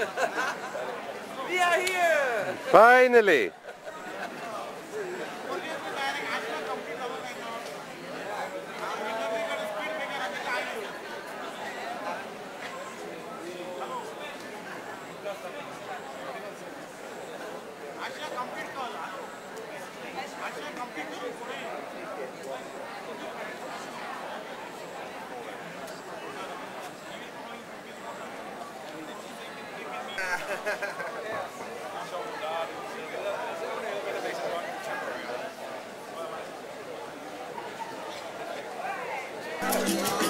We are here! Finally! If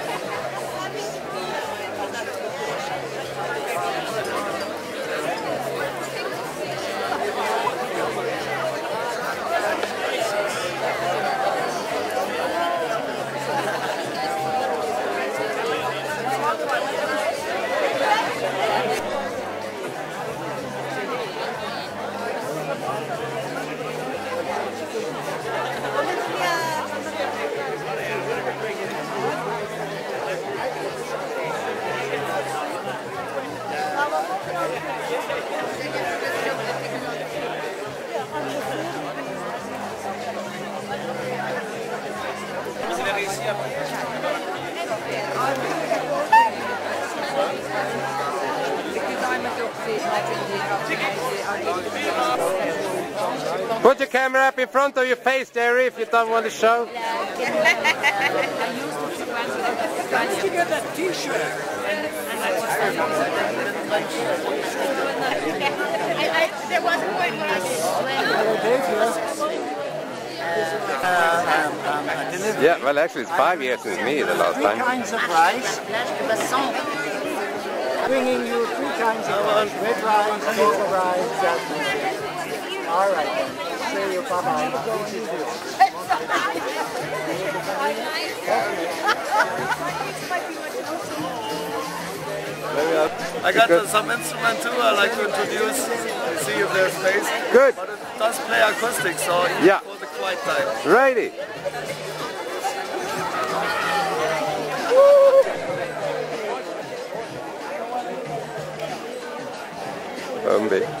Put your camera up in front of your face, Jerry, if you don't want to show. There was a point when I Yeah, well, actually, it's five years since me the last Three time. kinds of rice. Bringing you three kinds of rice. Red rice, yellow rice, jasmine. All right then. See you. I got some instrument too. I like to introduce. See if there's space. Good. But it does play acoustic, so Yeah. for the quiet time. Righty. Bumby.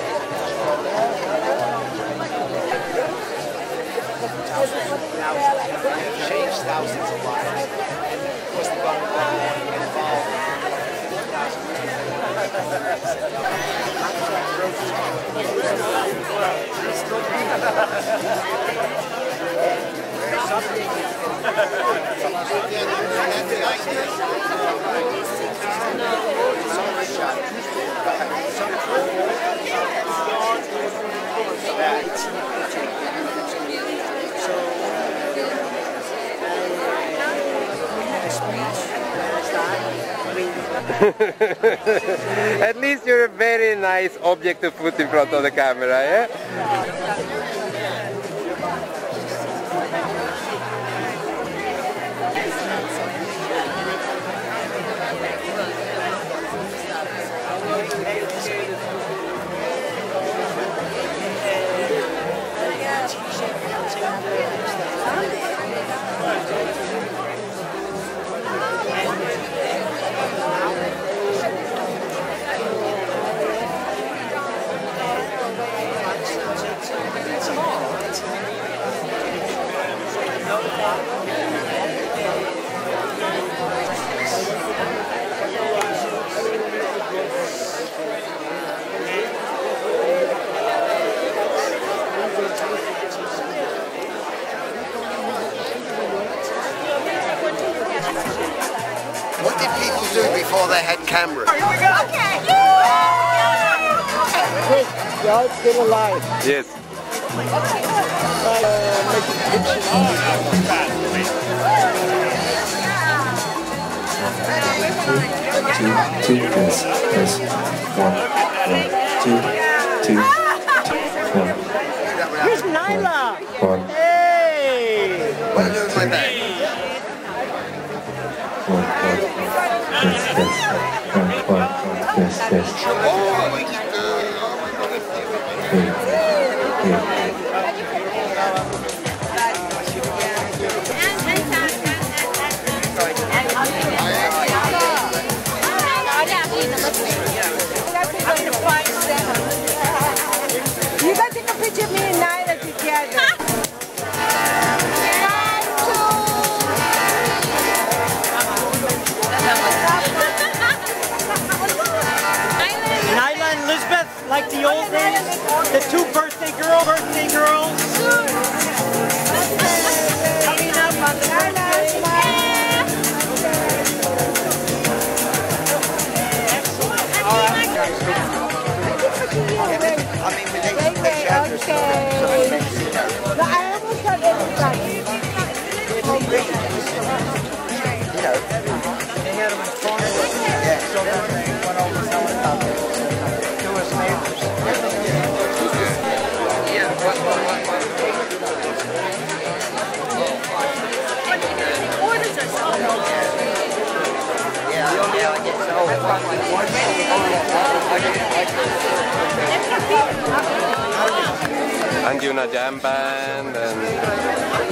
thousands of lives, changed thousands of lives. At least you're a very nice object to put in front of the camera, yeah? Did people do before they had cameras? Quick, y'all still alive. Yes. two, two, press, press, one, one, two, two, one, Here's Nyla. one, the two birthday girl, birthday girls. Get so. Anjuna Jam Band and